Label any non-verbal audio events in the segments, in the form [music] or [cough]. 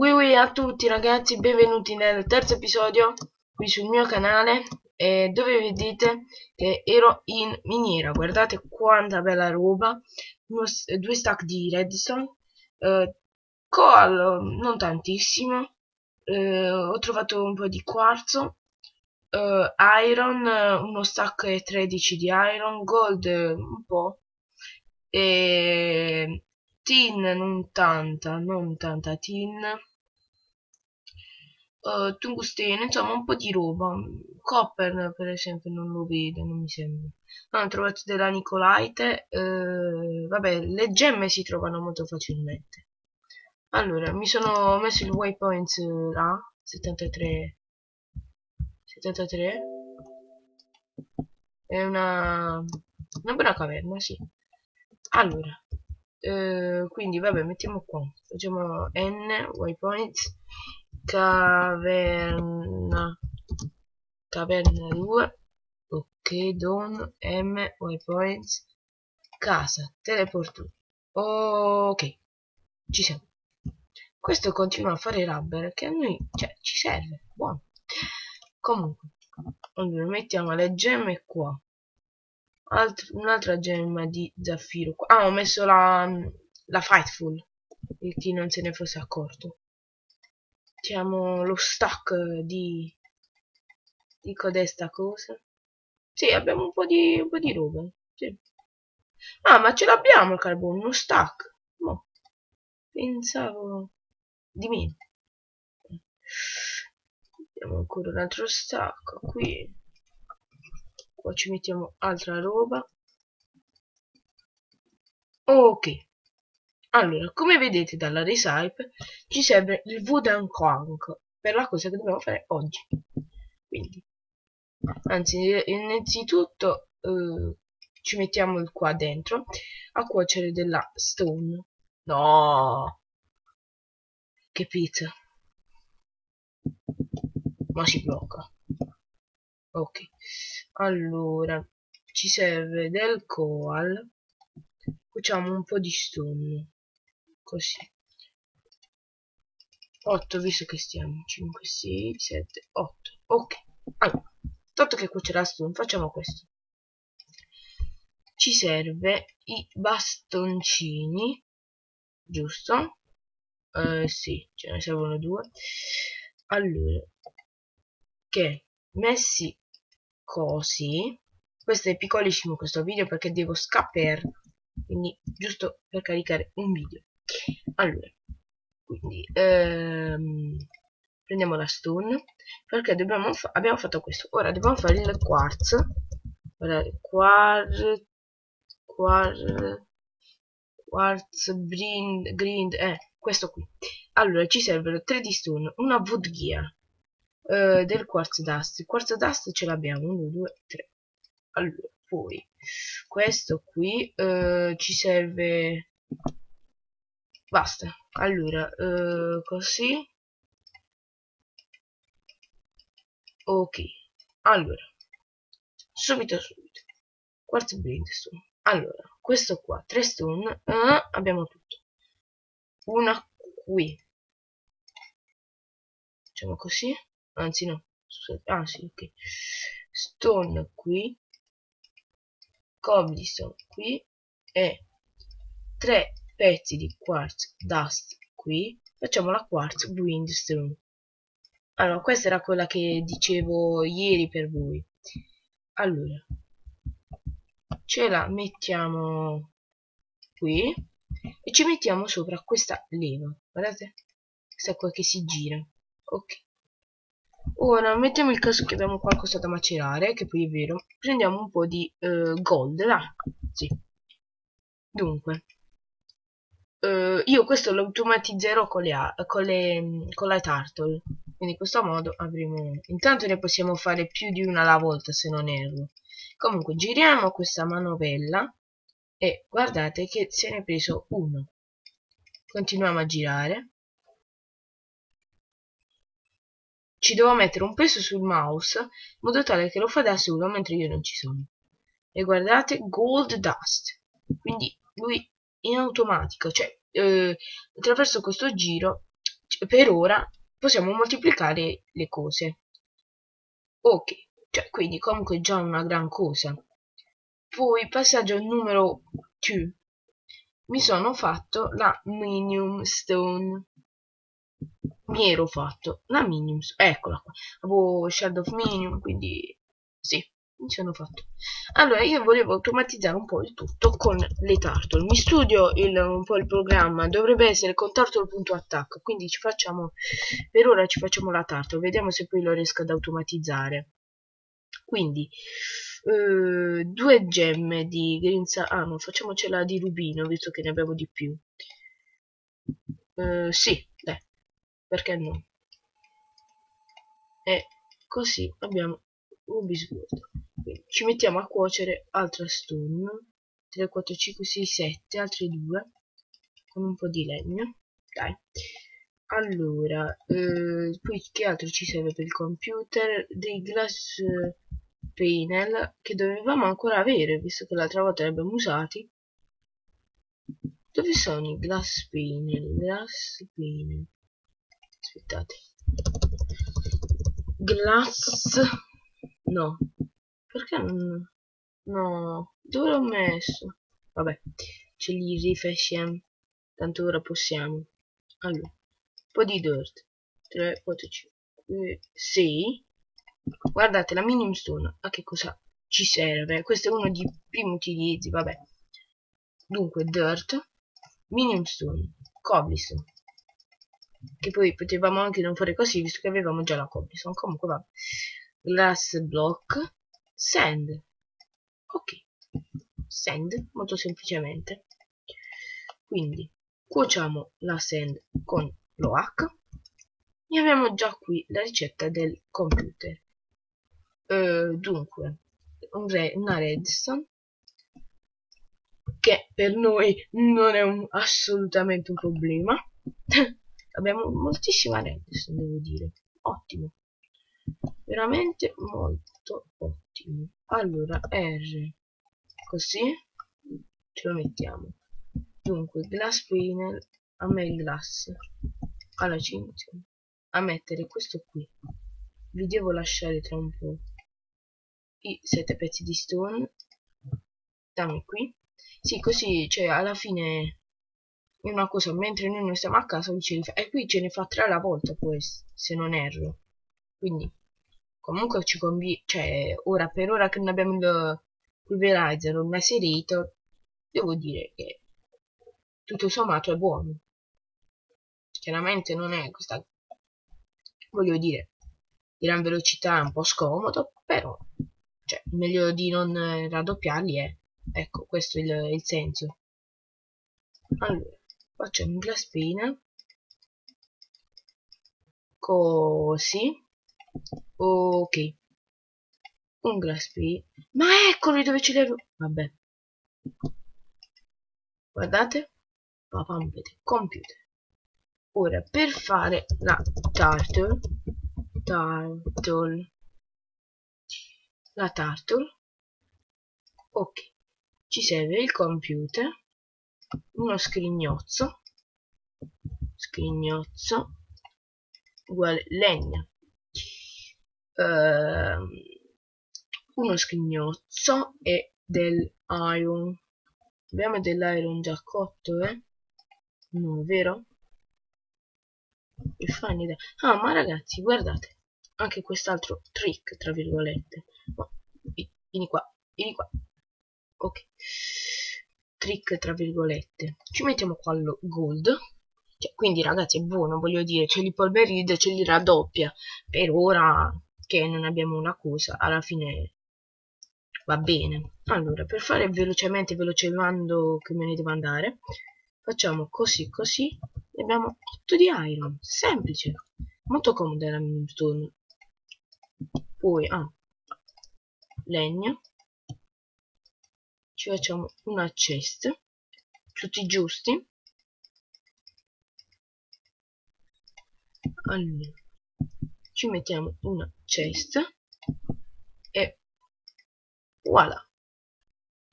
Ui ui a tutti ragazzi, benvenuti nel terzo episodio qui sul mio canale eh, dove vedete che ero in miniera, guardate quanta bella roba, uno, due stack di redstone, eh, coal non tantissimo, eh, ho trovato un po' di quarzo, eh, iron, uno stack 13 di iron, gold un po', e tin non tanta, non tanta tin, uh, tungsteno, insomma un po' di roba. Copper per esempio non lo vedo, non mi sembra. No, ho trovato della Nicolite, uh, vabbè le gemme si trovano molto facilmente. Allora, mi sono messo il waypoint là, 73, 73, è una, una buona caverna, sì. Allora, eh, quindi vabbè, mettiamo qua, facciamo n, waypoints, caverna. Caverna 2 ok don m waypoints casa teleporto. Ok ci siamo. Questo continua a fare rubber che a noi cioè, ci serve. Buono. Comunque allora mettiamo le gemme qua un'altra gemma di zaffiro ah ho messo la, la fightful per chi non se ne fosse accorto. Mettiamo lo stack di di codesta cosa. Sì abbiamo un po' di un po' di roba sì. ah ma ce l'abbiamo il carbone uno stack. No. pensavo di meno abbiamo ancora un altro stack qui qua ci mettiamo altra roba ok allora, come vedete dalla recipe, ci serve il wooden conch per la cosa che dobbiamo fare oggi. Quindi, anzi, innanzitutto eh, ci mettiamo qua dentro a cuocere della stone. No! Che pizza! Ma si blocca. Ok. Allora, ci serve del coal. Facciamo un po' di stone. Così. 8 visto che stiamo 5 6 7 8 ok. Allora tanto che cuocerà stone facciamo questo. Ci serve i bastoncini giusto? Eh, sì ce ne servono due. Allora che messi così. Questo è piccolissimo questo video perché devo scappare. Quindi giusto per caricare un video. Allora quindi ehm, prendiamo la stone perché dobbiamo fa abbiamo fatto questo. Ora dobbiamo fare il quartz. Guardate quartz quartz quartz grind, grind eh questo qui. Allora ci servono 3 di stone una wood gear eh, del quartz dust il quartz dust ce l'abbiamo 1 2 3 allora poi questo qui eh, ci serve basta. Allora eh, così. Ok. Allora subito subito. Quarto brainstorm allora questo qua tre stone eh, abbiamo tutto. Una qui. Facciamo così anzi no. Scusate ah sì ok. Stone qui. Cobblestone qui. E tre pezzi di quartz dust qui. Facciamo la quartz grindstone allora questa era quella che dicevo ieri per voi. Allora ce la mettiamo qui e ci mettiamo sopra questa leva. Guardate questa qua che si gira. Ok ora mettiamo il caso che abbiamo qualcosa da macerare che poi è vero. Prendiamo un po' di uh, gold là sì. Dunque. Uh, io questo lo automatizzerò con le, con le, con la turtle quindi in questo modo avremo intanto ne possiamo fare più di una alla volta se non erro. Comunque giriamo questa manovella e guardate che se ne è preso uno. Continuiamo a girare ci devo mettere un peso sul mouse in modo tale che lo fa da solo mentre io non ci sono. E guardate gold dust. Quindi lui in automatico cioè eh, attraverso questo giro per ora possiamo moltiplicare le cose. Ok cioè quindi comunque già una gran cosa. Poi passaggio numero 2 mi sono fatto la medium stone mi ero fatto la medium eccola qua avevo shadow of medium quindi sì mi sono fatto. Allora io volevo automatizzare un po' il tutto con le turtle mi studio il, un po' il programma dovrebbe essere con turtle.attack quindi ci facciamo per ora ci facciamo la turtle vediamo se poi lo riesco ad automatizzare. Quindi eh, due gemme di grinza ah no facciamocela di rubino visto che ne abbiamo di più. Eh, sì perché no? E così abbiamo ruby sword ci mettiamo a cuocere altra stone 3 4 5 6 7 altri due con un po' di legno dai. Allora eh, poi che altro ci serve per il computer? Dei glass panel che dovevamo ancora avere visto che l'altra volta li abbiamo usati. Dove sono i glass panel? Glass panel aspettate. Glass? No. Perché non no. Dove l'ho messo? Vabbè ce li rifacciamo tanto ora possiamo. Allora un po' di dirt. 3 4 5 6 guardate la minimum stone a che cosa ci serve? Questo è uno dei primi utilizzi vabbè. Dunque dirt minimum stone cobblestone che poi potevamo anche non fare così visto che avevamo già la cobblestone. Comunque vabbè. Glass block. Sand ok. Sand molto semplicemente. Quindi cuociamo la sand con l'OH e abbiamo già qui la ricetta del computer. Uh, dunque un re una redstone che per noi non è un, assolutamente un problema [laughs] abbiamo moltissima redstone devo dire. Ottimo. Veramente molto ottimo. Allora R. Così ce lo mettiamo. Dunque glass panel a me il glass. Ci iniziamo a mettere questo qui. Vi devo lasciare tra un po' i sette pezzi di stone. Dammi qui. Sì così cioè alla fine è una cosa mentre noi non stiamo a casa ce ne fa e qui ce ne fa tre alla volta poi se non erro. Quindi comunque ci conviene cioè ora per ora che non abbiamo il pulverizer ormai inserito devo dire che tutto sommato è buono. Chiaramente non è questa voglio dire gran velocità è un po' scomodo però cioè meglio di non raddoppiarli è ecco questo è il, il senso. Allora facciamo un pane così ok un glass ma eccoli dove ce l'avevo vabbè. Guardate papampete computer. Ora per fare la turtle turtle la turtle ok ci serve il computer uno scrignozzo. Scrignozzo. Uguale legna. Uh, uno scrignozzo e del iron. Abbiamo dell'iron già cotto eh? No vero? Che fa un'idea. Ah ma ragazzi guardate anche quest'altro trick tra virgolette. Ma vieni qua vieni qua. Ok trick tra virgolette. Ci mettiamo qua lo gold. Cioè, quindi ragazzi è buono voglio dire ce li polverizza ce li raddoppia. Per ora che non abbiamo una cosa alla fine va bene. Allora per fare velocemente velocemente che me ne devo andare facciamo così così e abbiamo 8 di iron. Semplice. Molto comoda la stone poi ah, legno ci facciamo una chest tutti giusti. Allora ci mettiamo una chest e voilà.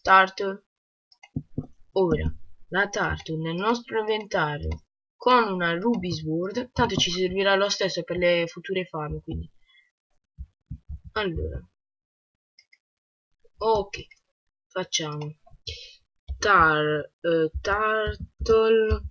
Turtle ora la turtle nel nostro inventario con una ruby sword tanto ci servirà lo stesso per le future fame quindi. Allora. Ok facciamo. Tar uh, turtle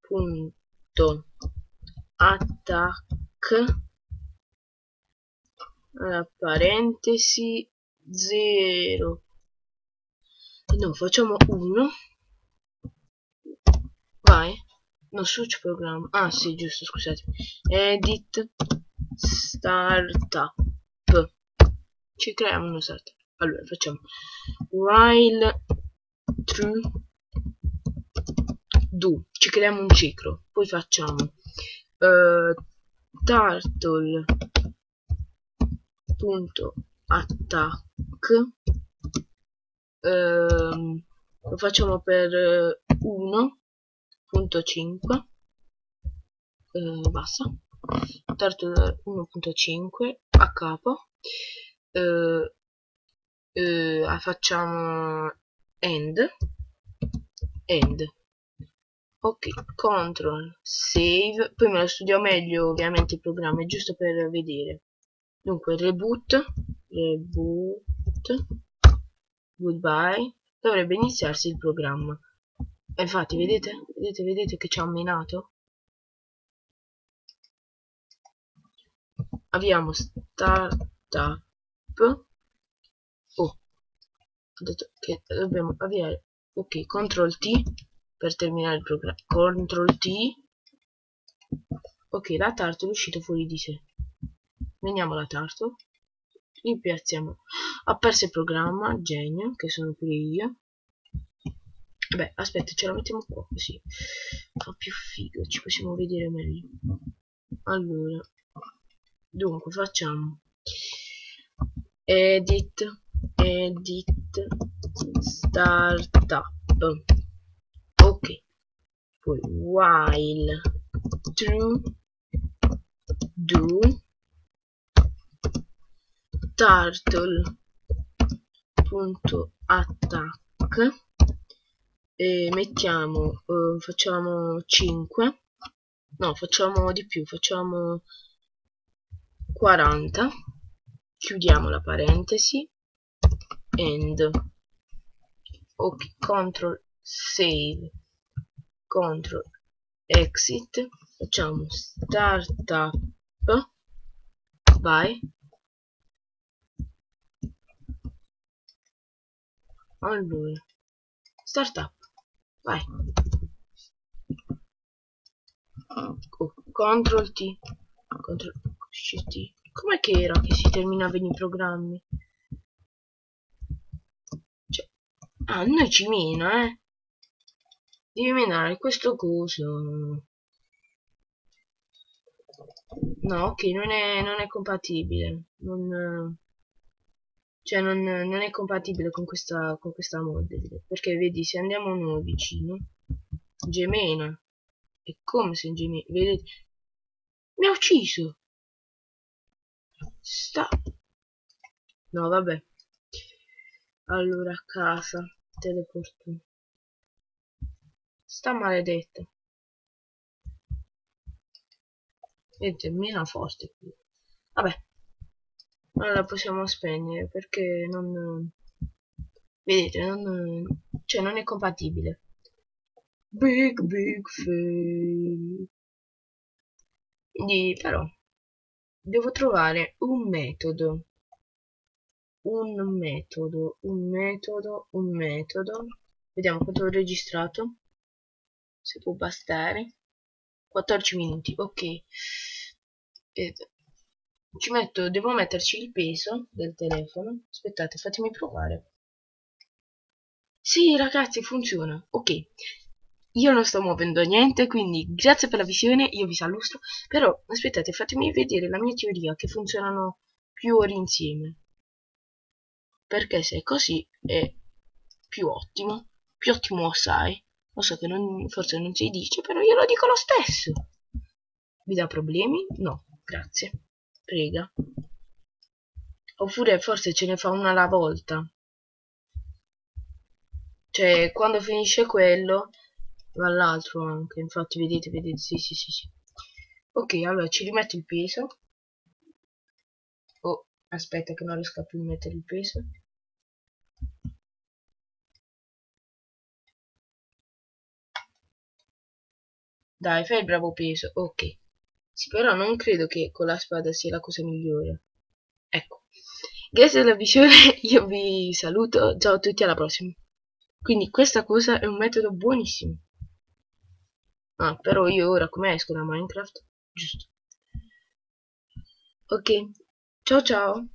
punto. Attack. Alla parentesi 0 no facciamo 1 vai. No switch program ah sì giusto scusate. Edit startup ci creiamo una startup allora facciamo while true do. Ci creiamo un ciclo. Poi facciamo uh, turtle punto attack uh, lo facciamo per 1.5 uh, basta. Turtle 1.5 a capo uh, uh, facciamo end. End. Ok control save. Poi me lo studio meglio ovviamente il programma è giusto per vedere. Dunque reboot reboot. Goodbye. Dovrebbe iniziarsi il programma. E infatti vedete? Vedete vedete che ci ha minato abbiamo startup ho detto che dobbiamo avviare ok ctrl t per terminare il programma ctrl t. Ok la tarta è uscita fuori di sé. Veniamo la tarto. Rimpiazziamo. Perso il programma genio che sono pure io. Beh aspetta ce la mettiamo qua così fa più figo ci possiamo vedere meglio. Allora dunque facciamo. Edit edit startup. Ok. Poi while true do turtle.attack e mettiamo eh, facciamo 5 no facciamo di più facciamo 40 chiudiamo la parentesi end. Ok control save control exit. Facciamo startup vai. Allora startup vai. Oh, control T control T. Com'è che era che si terminava i programmi cioè, ah noi ci mina eh. Devi minare questo coso. No ok non è, non è compatibile. Non cioè non, non è compatibile con questa, con questa mod perché vedi se andiamo noi vicino gemena è come se gemena vedete mi ha ucciso. Sta. No vabbè allora a casa teleporto. Sta maledetta. Vedete mina forte qui. Vabbè. La possiamo spegnere perché non vedete non cioè non è compatibile. Big big fail quindi però devo trovare un metodo un metodo un metodo un metodo. Vediamo quanto ho registrato. Se può bastare. 14 minuti ok. Vedete ci metto, devo metterci il peso del telefono. Aspettate fatemi provare. Sì ragazzi funziona. Ok. Io non sto muovendo niente quindi grazie per la visione io vi saluto. Però aspettate fatemi vedere la mia teoria che funzionano più ore insieme perché se è così è più ottimo più ottimo assai lo so che non, forse non si dice però io lo dico lo stesso. Vi dà problemi? no grazie. Prega. Oppure forse ce ne fa una alla volta. Cioè quando finisce quello va all'altro anche. Infatti vedete vedete sì sì sì sì. Ok allora ci rimetto il peso aspetta che non riesco più a mettere il peso. Dai fai il bravo peso ok. Sì però non credo che con la spada sia la cosa migliore. Ecco. Grazie alla visione [laughs] io vi saluto. Ciao a tutti alla prossima. Quindi questa cosa è un metodo buonissimo. Ah però io ora come esco da minecraft? Giusto. Ok ciao ciao